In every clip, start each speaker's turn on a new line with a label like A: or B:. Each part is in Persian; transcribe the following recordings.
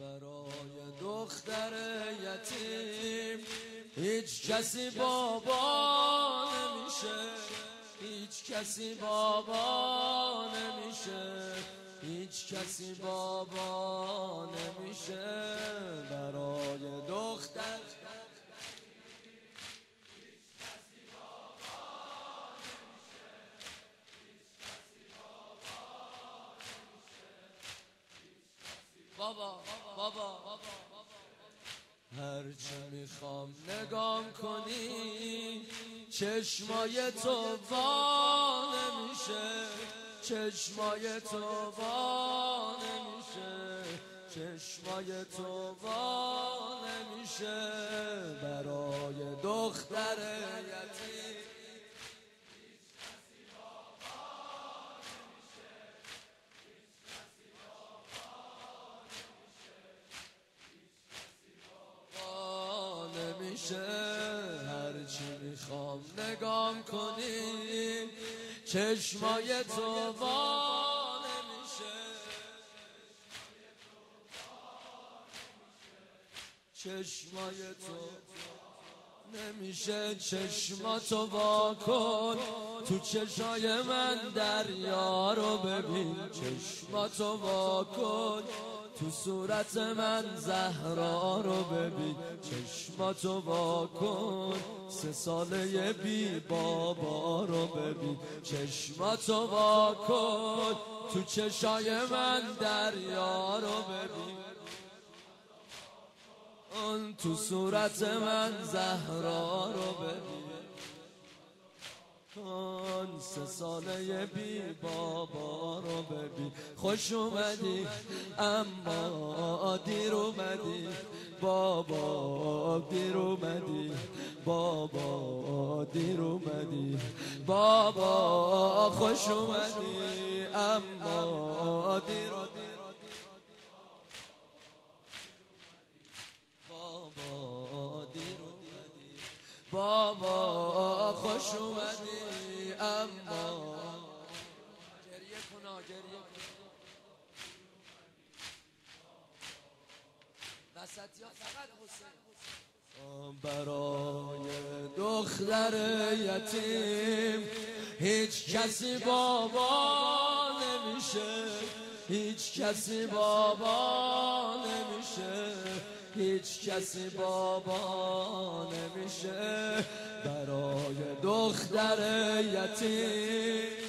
A: برای دختر یتیم هیچ کسی بابا نمیشه. هیچ کسی بابا نمیشه. هیچ کسی بابا نمیشه. برای دختر بابا بابا هرچی می‌خوام نگام کنی چشمای تو وا نمیشه. چشمای تو وا نمیشه. چشمای تو وا نمیشه. برای دختر یتیم می‌خوام نگام کنی چشمای تو وا نمیشه. چشمای تو نمیشه. چشماتو وا کن. تو چشای من دریا رو ببین. چشماتو وا کن. تو صورت من زهرا رو ببین. چشماتو وا کن سه ساله بی بابا رو ببین. چشماتو وا کن تو چشای من دریا رو ببین. اون تو صورت من زهرا رو ببین. کن سه ساله بی بابا رو ببین. خوش اومدی اما دیر اومدی. بابا دیر اومدی بابا دیر اومدی. بابا خوش اومدی اما دیر بابا خوش اومدی اما گریه کنا گریه برای دختر یتیم هیچ کسی بابا نمیشه هیچ کسی بابا نمیشه هیچ کسی بابا نمیشه. برای دختر یتیم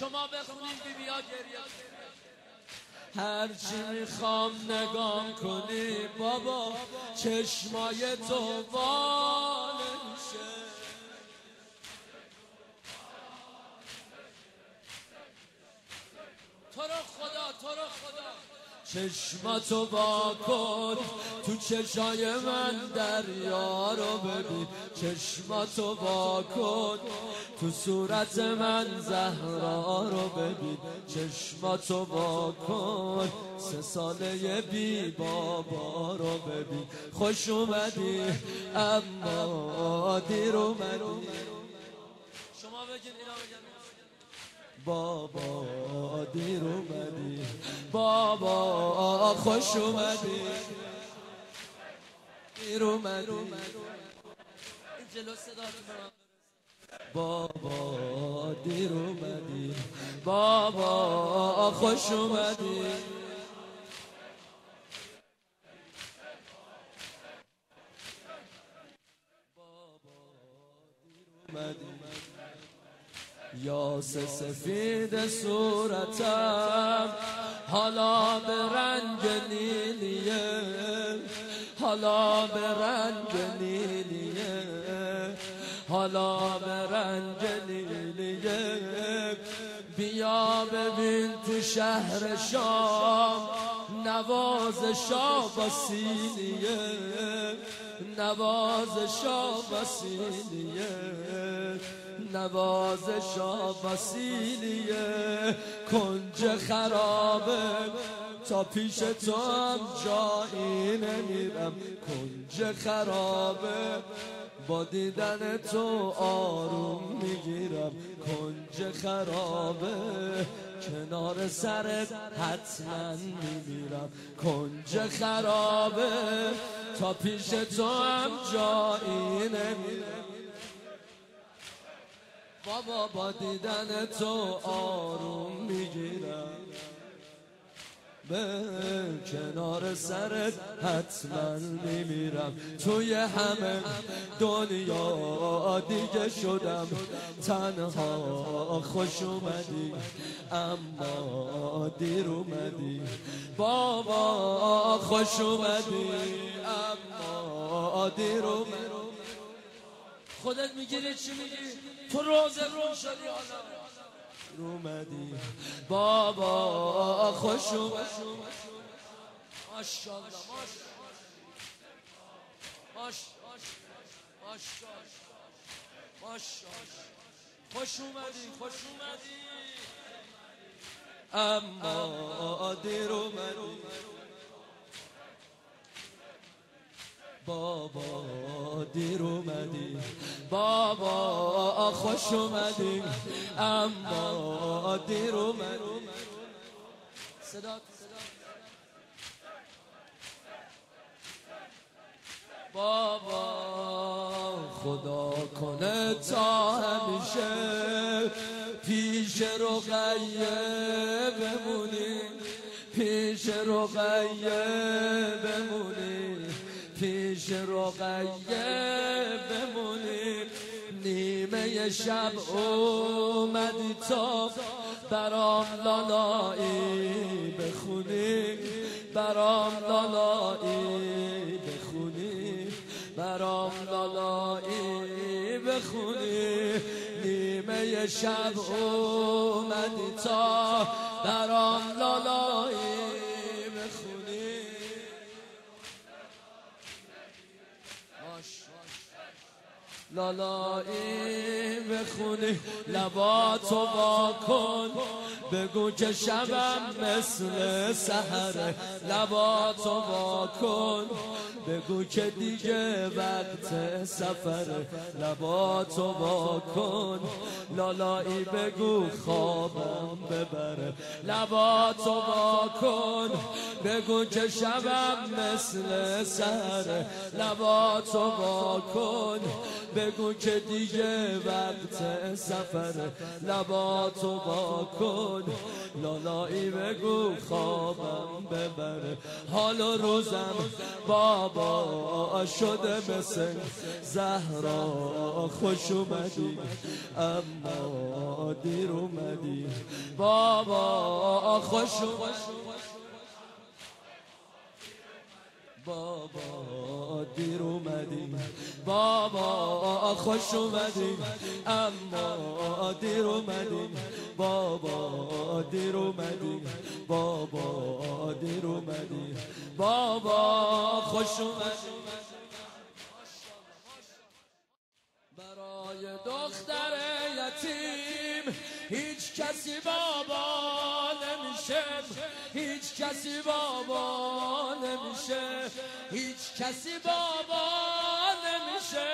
A: شما بخونین بی بیا گریه. هرچی می‌خوام نگام کنی بابا چشمای تو وا چشماتو وا کن تو چشای من دریا رو ببین. چشماتو وا کن تو صورت من زهرا رو ببین. چشماتو وا کن سه ساله بی بابا رو ببین. خوش اومدی اما دیر اومدی. شما بگین اینا بگن بابا. دیر اومدی. بابا خوش اومدی. دیر اومدی. جلو بابا دیر اومدی. بابا خوش اومدی. یا سفید صورتم حالا به رنگ نیلیه حالا به رنگ نیلیه حالا به رنگ نیلیه. بیا ببین تو شهر شام نواز با سینیه نواز با سینیه نواز با سینیه کنج خرابه تا پیش تو هم جایی نمیرم. کنج خرابه با دیدن تو آروم می‌گیرم. کنج خرابه کنار سرت حتما میمیرم. کنج خرابه. تا پیش تو هم جایی نمیرم. بابا با دیدن تو آروم می‌گیرم. به کنار سرت حتما میمیرم. توی همه دنیا دیگه شدم. تنها خوش اومدی اما دیر اومدی. بابا خوش اومدی اما دیر اومدی. خودت می‌گیری چی میگی؟ تو روز رو شدی حالا اومدی؟ بابا خوش اومد ماشاءالله خوش اومدی خوش اومدی. اما دیر اومدی. بابا دیر اومدی. بابا خوش اومدی. اما دیر اومدی. صدا بابا خدا کنه تا همیشه پیش رقیه بمونی. پیش رقیه بمونی. پیش رقیه بمونی نیمه شب اومدی تا برام لالایی بخونی برام لالایی بخونی برام لالایی بخونی نیمه شب اومدی تا برام لالایی لالایی بخونی لباتو با کن. بگو که شبم مثل سهره لباتو با کن. بگو که دیگه وقت سفره لباتو با کن. لالایی بگو خوابم ببره لباتو با کن. بگو که شبم مثل سهره لباتو با کن. بگو که دیگه وقت سفر لباتو با کن. لالایی بگو خوابم ببره حال و روزم بابا شده مثل زهرا. خوش اومدی اما دیر اومدی. بابا خوش اومدی بابا دیر اومدی. بابا خوش اومدی. اما دیر اومدی. بابا دیر اومدی. بابا دیر اومدی. بابا خوش اومدی. برای دختر یتیم هیچ کسی بابا نمیشه هیچ کسی بابا نمیشه هیچ کسی بابا نمیشه.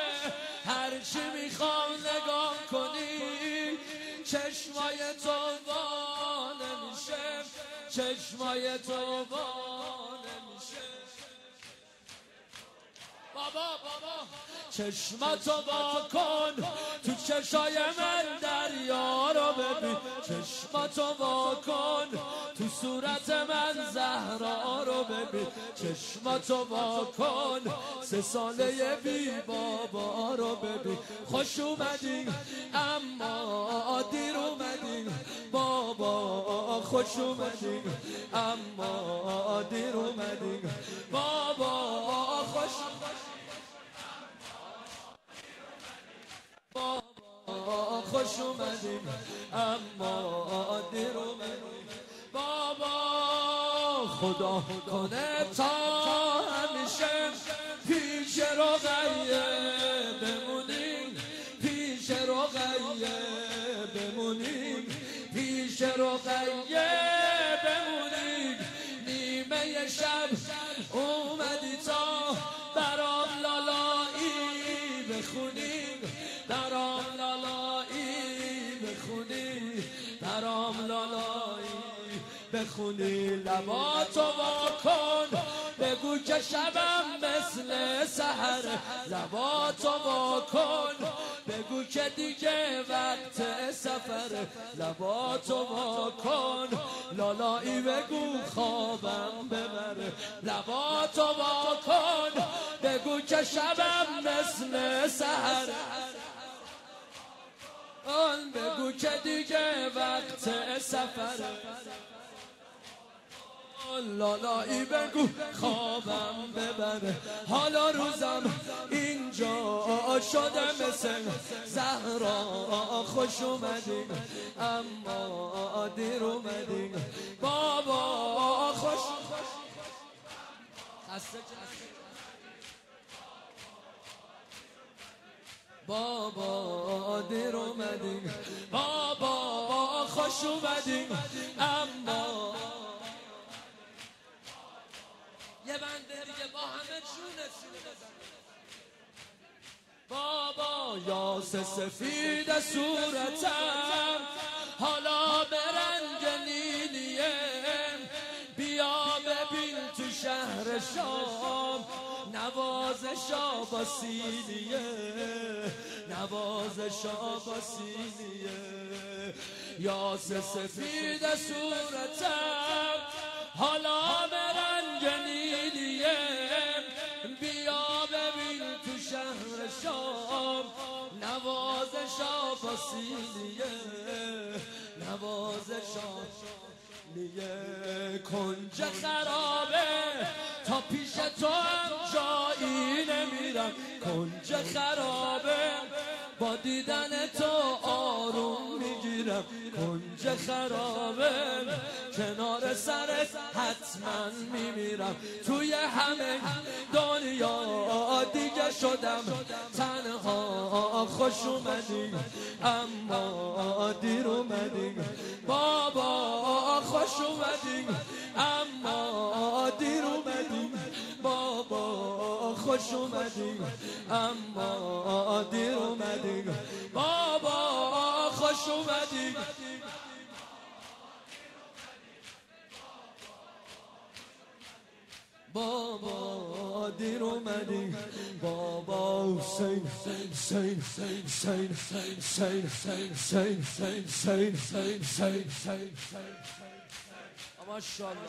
A: هر چی می‌خوام نگاه کنی چشمای تو با نمیشه چشمای تو با بابا بابا چشماتو با کن تو چشای من دریا رو ببین. چشماتو با کن تو صورت من زهرا رو ببین. چشماتو با کن سه ساله بی بابا رو ببین. خوش اومدی اما دیر اومدی بابا خوش اومدی خوش اومدیم اما دیر بابا خدا کنه تا همیشه پیش رقیه بمونیم پیش رقیه بمونیم پیش رقیه بمونیم بخونی لباتو وا کن بگو که شبم مثل سهر لباتو وا کن بگو که دیگه وقت سفر. لباتو وا کن لالایی بگو خوابم ببر. لباتو وا کن بگو که شبم مثل سهر آن بگو که دیگه وقت سفر. لالایی بگو خوابم ببره. حالا روزم اینجا شده مثل زهرا. خوش اومدیم اما دیر اومدیم. بابا خوش بابا دیر اومدیم. بابا خوش اومدیم. اما یه بنده دیگه با همه چونه بابا یاس سفید صورتم حالا به رنگ نیلیه بیا ببین تو شهر شام نوازشا با سینیه. نوازشا با سینیه. یاس سفید صورتم حالا به رنگ نواز پاسیلیه نواز لیه کنج خرابه تا پیش تو هم جایی نمیرم. کنج خرابه با دیدن تو می‌گیرم کنج خرابه. کنار سرت حتما میمیرم. توی همه دنیا دیگه شدم. تنها خوش اومدی اما دیر اومدی. بابا خوش اومدی اما دیر اومدی. بابا خوش اومدی اما دیر اومدی. بابا خوش اومدی بابا دیر اومدی بابا حسین حسین حسین حسین حسین حسین حسین حسین حسین حسین حسین حسین ماشاءالله